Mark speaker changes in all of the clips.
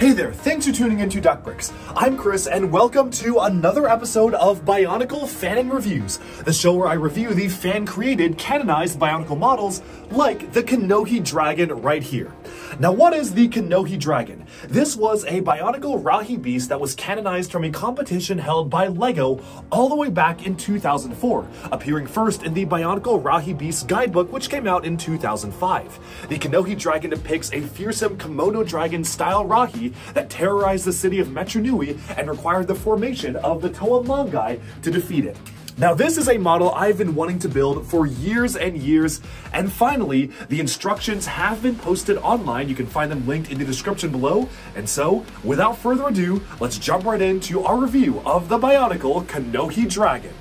Speaker 1: Hey there, thanks for tuning into Duckbricks. I'm Chris, and welcome to another episode of Bionicle Fan Reviews, the show where I review the fan-created, canonized Bionicle models, like the Kanohi Dragon right here. Now, what is the Kanohi Dragon? This was a Bionicle Rahi Beast that was canonized from a competition held by LEGO all the way back in 2004, appearing first in the Bionicle Rahi Beast guidebook, which came out in 2005. The Kanohi Dragon depicts a fearsome Komodo Dragon style Rahi that terrorized the city of Metru and required the formation of the Toa Mangai to defeat it. Now, this is a model I've been wanting to build for years and years, and finally, the instructions have been posted online. You can find them linked in the description below. And so, without further ado, let's jump right into our review of the Bionicle Kanohi Dragon.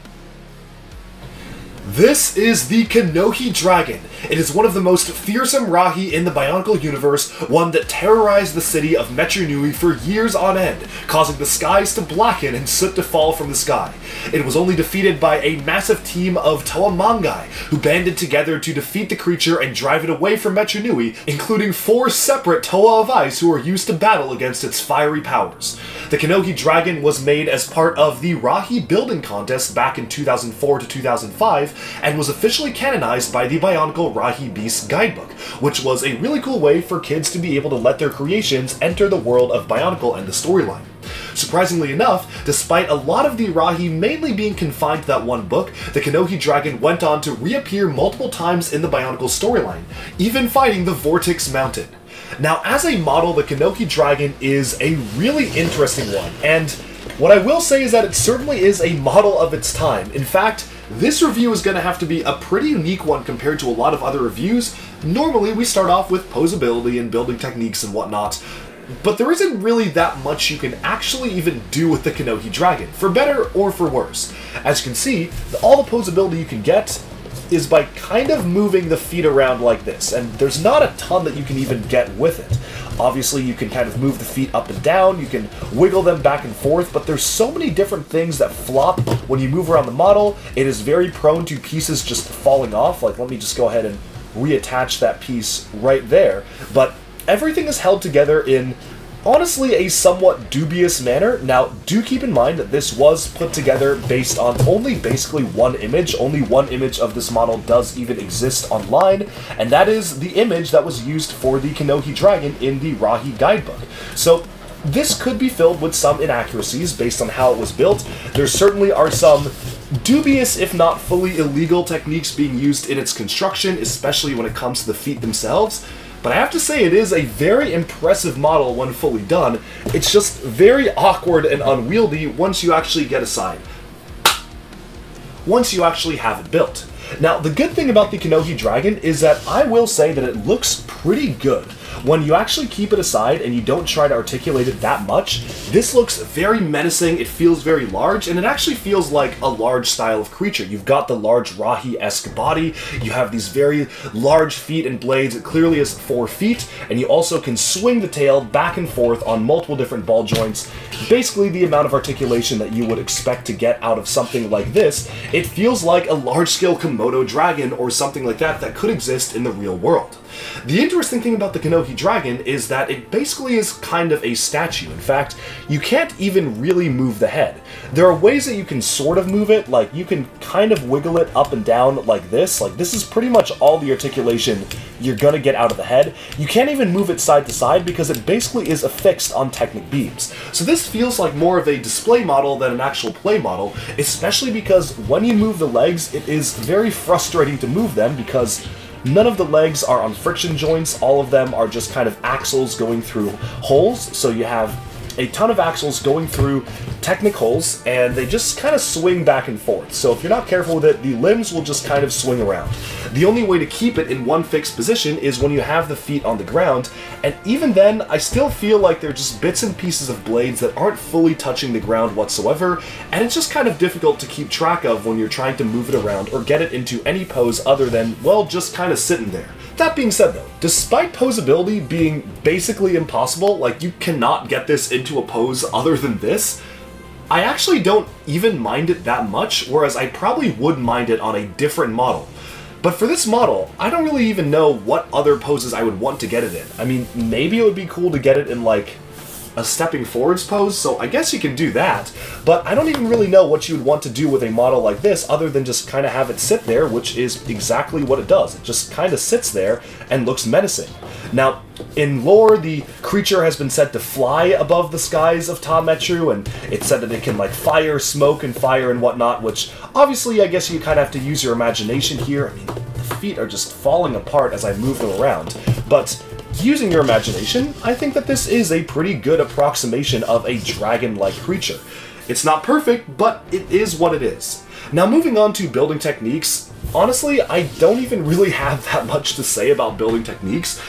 Speaker 1: This is the Kanohi Dragon. It is one of the most fearsome Rahi in the Bionicle universe, one that terrorized the city of Metru Nui for years on end, causing the skies to blacken and soot to fall from the sky. It was only defeated by a massive team of Toa Mangai, who banded together to defeat the creature and drive it away from Metru Nui, including four separate Toa of Ice who were used to battle against its fiery powers. The Kanohi Dragon was made as part of the Rahi building contest back in 2004 to 2005, and was officially canonized by the Bionicle Rahi Beast Guidebook, which was a really cool way for kids to be able to let their creations enter the world of Bionicle and the storyline. Surprisingly enough, despite a lot of the Rahi mainly being confined to that one book, the Kanohi Dragon went on to reappear multiple times in the Bionicle storyline, even fighting the Vortex Mountain. Now, as a model, the Kanohi Dragon is a really interesting one, and what I will say is that it certainly is a model of its time. In fact, this review is going to have to be a pretty unique one compared to a lot of other reviews. Normally, we start off with posability and building techniques and whatnot, but there isn't really that much you can actually even do with the Kanohi Dragon, for better or for worse. As you can see, all the posability you can get is by kind of moving the feet around like this, and there's not a ton that you can even get with it. Obviously, you can kind of move the feet up and down, you can wiggle them back and forth, but there's so many different things that flop when you move around the model. It is very prone to pieces just falling off. Like, let me just go ahead and reattach that piece right there. But everything is held together in honestly a somewhat dubious manner. Now, do keep in mind that this was put together based on only basically one image. Only one image of this model does even exist online, and that is the image that was used for the Kanohi Dragon in the Rahi guidebook. So, this could be filled with some inaccuracies based on how it was built. There certainly are some dubious, if not fully illegal, techniques being used in its construction, especially when it comes to the feet themselves. But I have to say, it is a very impressive model when fully done. It's just very awkward and unwieldy once you actually get aside. Once you actually have it built. Now, the good thing about the Kanohi Dragon is that I will say that it looks pretty good. When you actually keep it aside and you don't try to articulate it that much, this looks very menacing, it feels very large, and it actually feels like a large style of creature. You've got the large Rahi-esque body, you have these very large feet and blades, it clearly has four feet, and you also can swing the tail back and forth on multiple different ball joints. Basically the amount of articulation that you would expect to get out of something like this. It feels like a large-scale Komodo dragon or something like that that could exist in the real world. The interesting thing about the Kanohi Dragon is that it basically is kind of a statue. In fact, you can't even really move the head. There are ways that you can sort of move it, like you can kind of wiggle it up and down like this. Like this is pretty much all the articulation you're gonna get out of the head. You can't even move it side to side because it basically is affixed on Technic beams. So this feels like more of a display model than an actual play model, especially because when you move the legs, it is very frustrating to move them because None of the legs are on friction joints, all of them are just kind of axles going through holes, so you have a ton of axles going through Technic holes, and they just kind of swing back and forth. So if you're not careful with it, the limbs will just kind of swing around. The only way to keep it in one fixed position is when you have the feet on the ground, and even then, I still feel like they're just bits and pieces of blades that aren't fully touching the ground whatsoever, and it's just kind of difficult to keep track of when you're trying to move it around or get it into any pose other than, well, just kind of sitting there. That being said though, despite posability being basically impossible, like you cannot get this into a pose other than this, I actually don't even mind it that much, whereas I probably would mind it on a different model. But for this model, I don't really even know what other poses I would want to get it in. I mean, maybe it would be cool to get it in like a stepping forwards pose, so I guess you can do that. But I don't even really know what you would want to do with a model like this other than just kind of have it sit there, which is exactly what it does. It just kind of sits there and looks menacing. Now, in lore, the creature has been said to fly above the skies of Ta Metru, and it's said that it can like fire, smoke, and fire and whatnot, which obviously I guess you kind of have to use your imagination here. I mean, the feet are just falling apart as I move them around. But using your imagination, I think that this is a pretty good approximation of a dragon-like creature. It's not perfect, but it is what it is. Now moving on to building techniques, honestly, I don't even really have that much to say about building techniques.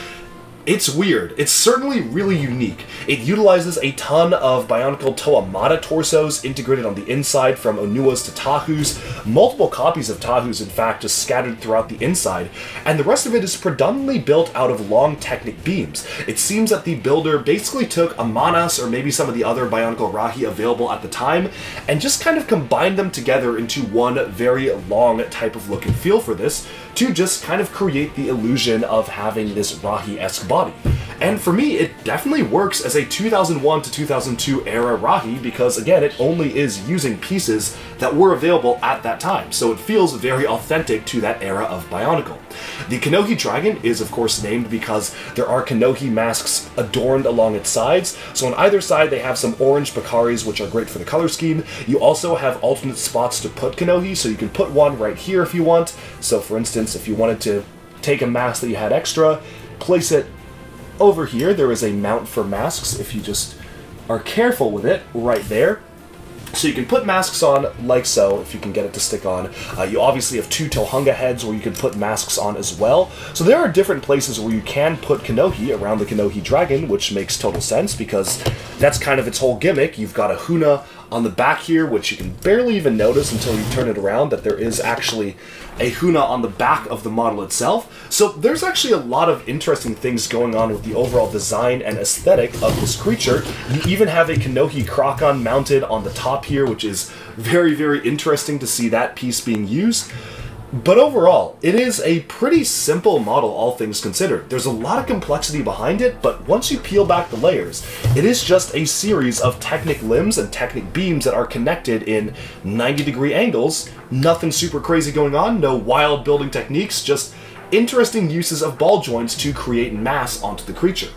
Speaker 1: It's weird. It's certainly really unique. It utilizes a ton of Bionicle Toa Mata torsos integrated on the inside from Onua's to Tahu's, multiple copies of Tahu's in fact just scattered throughout the inside, and the rest of it is predominantly built out of long Technic beams. It seems that the builder basically took a Manas or maybe some of the other Bionicle Rahi available at the time and just kind of combined them together into one very long type of look and feel for this to just kind of create the illusion of having this Rahi-esque body. And for me, it definitely works as a 2001 to 2002 era Rahi because, again, it only is using pieces that were available at that time, so it feels very authentic to that era of Bionicle. The Kanohi Dragon is, of course, named because there are Kanohi masks adorned along its sides, so on either side they have some orange Pakaris, which are great for the color scheme. You also have alternate spots to put Kanohi, so you can put one right here if you want. So, for instance, if you wanted to take a mask that you had extra, place it over here. There is a mount for masks if you just are careful with it right there. So you can put masks on like so, if you can get it to stick on. Uh, you obviously have two Tohunga heads where you can put masks on as well. So there are different places where you can put Kanohi around the Kanohi Dragon, which makes total sense because that's kind of its whole gimmick. You've got a Huna on the back here, which you can barely even notice until you turn it around, that there is actually a Huna on the back of the model itself. So there's actually a lot of interesting things going on with the overall design and aesthetic of this creature. You even have a Kanohi Kraahkan mounted on the top here, which is very, very interesting to see that piece being used. But overall, it is a pretty simple model, all things considered. There's a lot of complexity behind it, but once you peel back the layers, it is just a series of Technic limbs and Technic beams that are connected in 90 degree angles. Nothing super crazy going on, no wild building techniques, just interesting uses of ball joints to create mass onto the creature.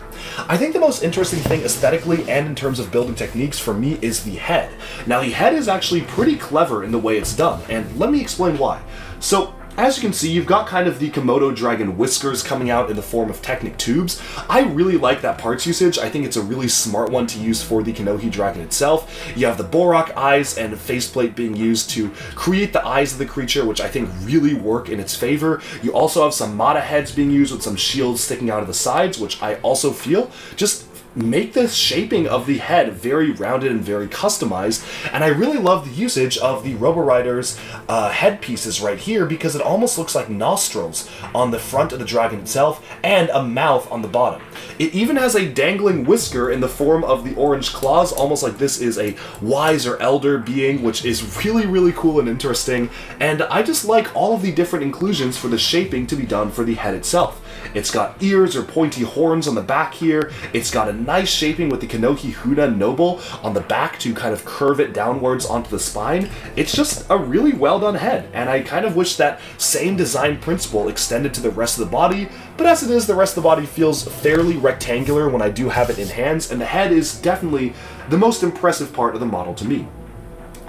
Speaker 1: I think the most interesting thing aesthetically and in terms of building techniques for me is the head. Now the head is actually pretty clever in the way it's done, and let me explain why. So as you can see, you've got kind of the Komodo dragon whiskers coming out in the form of Technic tubes. I really like that parts usage. I think it's a really smart one to use for the Kanohi dragon itself. You have the Bohrok eyes and faceplate being used to create the eyes of the creature, which I think really work in its favor. You also have some Mata heads being used with some shields sticking out of the sides, which I also feel just make the shaping of the head very rounded and very customized. And I really love the usage of the Roborider's uh, headpieces right here because it almost looks like nostrils on the front of the dragon itself and a mouth on the bottom. It even has a dangling whisker in the form of the orange claws, almost like this is a wise or elder being, which is really, really cool and interesting. And I just like all of the different inclusions for the shaping to be done for the head itself. It's got ears or pointy horns on the back here. It's got a nice shaping with the Kanohi Huna Noble on the back to kind of curve it downwards onto the spine. It's just a really well done head, and I kind of wish that same design principle extended to the rest of the body, but as it is, the rest of the body feels fairly rectangular when I do have it in hands, and the head is definitely the most impressive part of the model to me.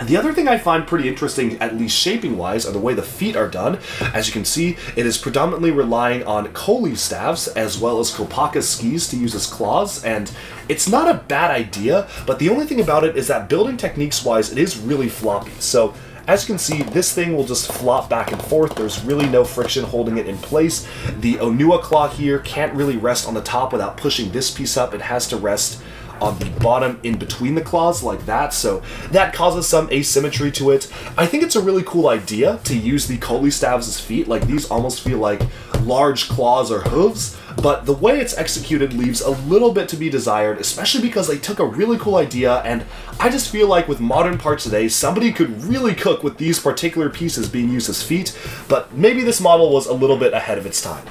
Speaker 1: The other thing I find pretty interesting, at least shaping-wise, are the way the feet are done. As you can see, it is predominantly relying on Koli staves as well as Kopaka skis to use as claws, and it's not a bad idea, but the only thing about it is that building techniques-wise, it is really floppy. So as you can see, this thing will just flop back and forth. There's really no friction holding it in place. The Onua claw here can't really rest on the top without pushing this piece up. It has to rest on the bottom in between the claws like that, so that causes some asymmetry to it. I think it's a really cool idea to use the Koli staves as feet, like these almost feel like large claws or hooves, but the way it's executed leaves a little bit to be desired, especially because they took a really cool idea, and I just feel like with modern parts today, somebody could really cook with these particular pieces being used as feet, but maybe this model was a little bit ahead of its time.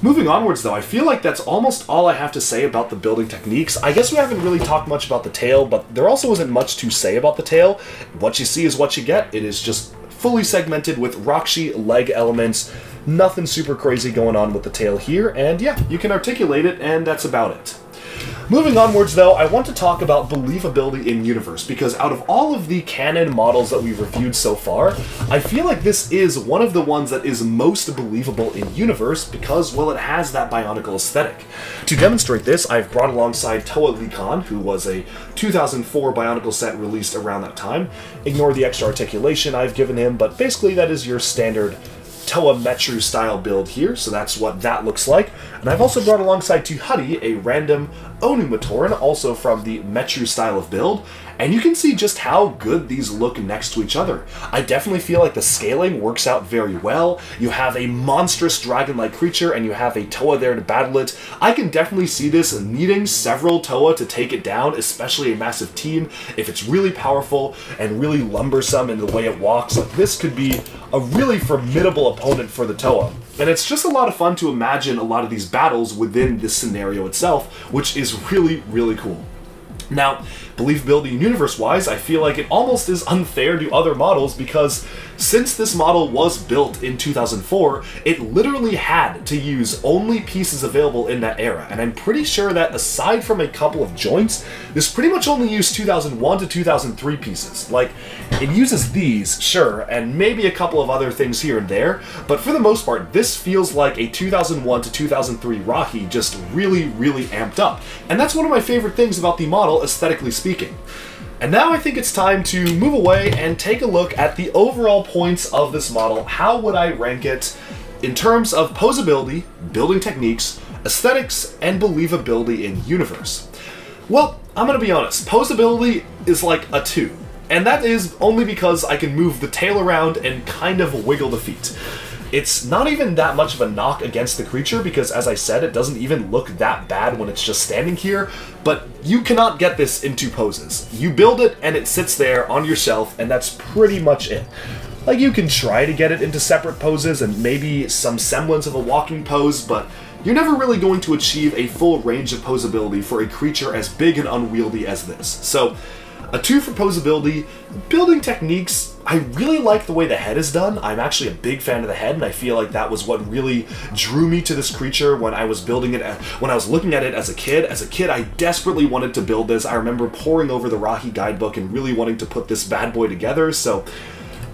Speaker 1: Moving onwards, though, I feel like that's almost all I have to say about the building techniques. I guess we haven't really talked much about the tail, but there also isn't much to say about the tail. What you see is what you get. It is just fully segmented with Rahkshi leg elements. Nothing super crazy going on with the tail here, and yeah, you can articulate it, and that's about it. Moving onwards, though, I want to talk about believability in universe, because out of all of the canon models that we've reviewed so far, I feel like this is one of the ones that is most believable in universe because, well, it has that Bionicle aesthetic. To demonstrate this, I've brought alongside Toa Lhikan, who was a 2004 Bionicle set released around that time. Ignore the extra articulation I've given him, but basically that is your standard Toa Metru style build here, so that's what that looks like. And I've also brought alongside Tehutti a random Onumatoran, also from the Metru style of build, and you can see just how good these look next to each other. I definitely feel like the scaling works out very well. You have a monstrous dragon-like creature, and you have a Toa there to battle it. I can definitely see this needing several Toa to take it down, especially a massive team. If it's really powerful and really lumbersome in the way it walks, this could be a really formidable opponent for the Toa. And it's just a lot of fun to imagine a lot of these battles within this scenario itself, which is really, really cool. Now, believability universe-wise, I feel like it almost is unfair to other models because since this model was built in 2004, it literally had to use only pieces available in that era, and I'm pretty sure that aside from a couple of joints, this pretty much only used 2001 to 2003 pieces. Like, it uses these, sure, and maybe a couple of other things here and there, but for the most part, this feels like a 2001 to 2003 Rahi just really, really amped up. And that's one of my favorite things about the model, aesthetically speaking. And now I think it's time to move away and take a look at the overall points of this model. How would I rank it in terms of posability, building techniques, aesthetics, and believability in universe? Well, I'm gonna be honest, posability is like a 2. And that is only because I can move the tail around and kind of wiggle the feet. It's not even that much of a knock against the creature because, as I said, it doesn't even look that bad when it's just standing here, but you cannot get this in two poses. You build it and it sits there on your shelf, and that's pretty much it. Like, you can try to get it into separate poses and maybe some semblance of a walking pose, but you're never really going to achieve a full range of posability for a creature as big and unwieldy as this. So, a 2 for posability. Building techniques, I really like the way the head is done. I'm actually a big fan of the head, and I feel like that was what really drew me to this creature when I was building it, uh, when I was looking at it as a kid. As a kid, I desperately wanted to build this. I remember poring over the Rahi guidebook and really wanting to put this bad boy together, so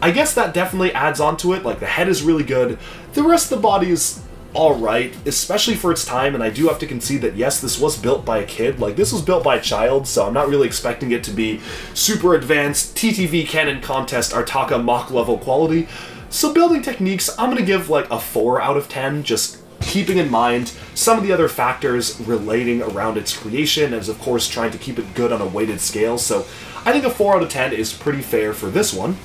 Speaker 1: I guess that definitely adds on to it. Like, the head is really good. The rest of the body is alright, especially for its time, and I do have to concede that yes, this was built by a kid. Like, this was built by a child, so I'm not really expecting it to be super advanced TTV Canon Contest Artakha MOC level quality. So building techniques, I'm gonna give like a 4 out of 10, just keeping in mind some of the other factors relating around its creation, as of course trying to keep it good on a weighted scale, so I think a 4 out of 10 is pretty fair for this one.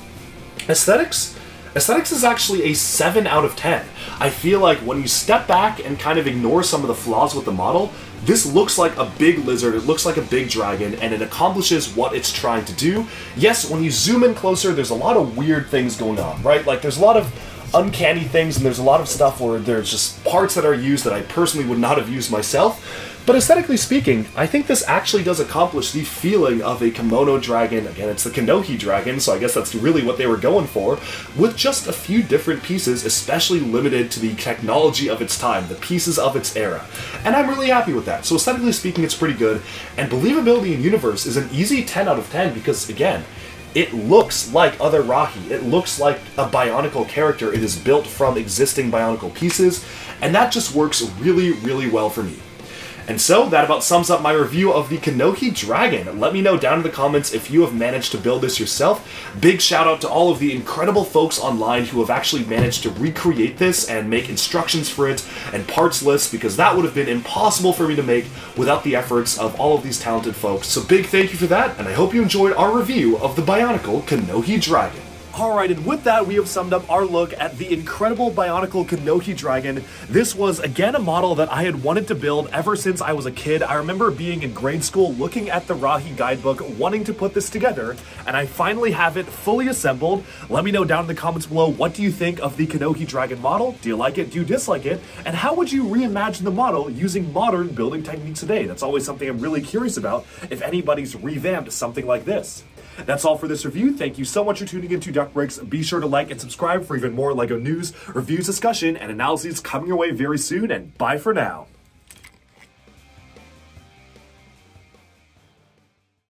Speaker 1: Aesthetics? Aesthetics is actually a 7 out of 10. I feel like when you step back and kind of ignore some of the flaws with the model, this looks like a big lizard, it looks like a big dragon, and it accomplishes what it's trying to do. Yes, when you zoom in closer, there's a lot of weird things going on, right? Like, there's a lot of uncanny things, and there's a lot of stuff where there's just parts that are used that I personally would not have used myself. But aesthetically speaking, I think this actually does accomplish the feeling of a Komodo dragon. Again, it's the Kanohi dragon, so I guess that's really what they were going for, with just a few different pieces, especially limited to the technology of its time, the pieces of its era. And I'm really happy with that. So aesthetically speaking, it's pretty good. And believability in universe is an easy 10 out of 10 because, again, it looks like other Rahi. It looks like a Bionicle character. It is built from existing Bionicle pieces, and that just works really, really well for me. And so, that about sums up my review of the Kanohi Dragon. Let me know down in the comments if you have managed to build this yourself. Big shout out to all of the incredible folks online who have actually managed to recreate this and make instructions for it and parts lists because that would have been impossible for me to make without the efforts of all of these talented folks. So big thank you for that, and I hope you enjoyed our review of the Bionicle Kanohi Dragon. Alright, and with that, we have summed up our look at the incredible Bionicle Kanohi Dragon. This was, again, a model that I had wanted to build ever since I was a kid. I remember being in grade school, looking at the Rahi guidebook, wanting to put this together, and I finally have it fully assembled. Let me know down in the comments below, what do you think of the Kanohi Dragon model? Do you like it? Do you dislike it? And how would you reimagine the model using modern building techniques today? That's always something I'm really curious about, if anybody's revamped something like this. That's all for this review. Thank you so much for tuning into DuckBricks. Be sure to like and subscribe for even more LEGO news, reviews, discussion, and analyses coming your way very soon, and bye for now.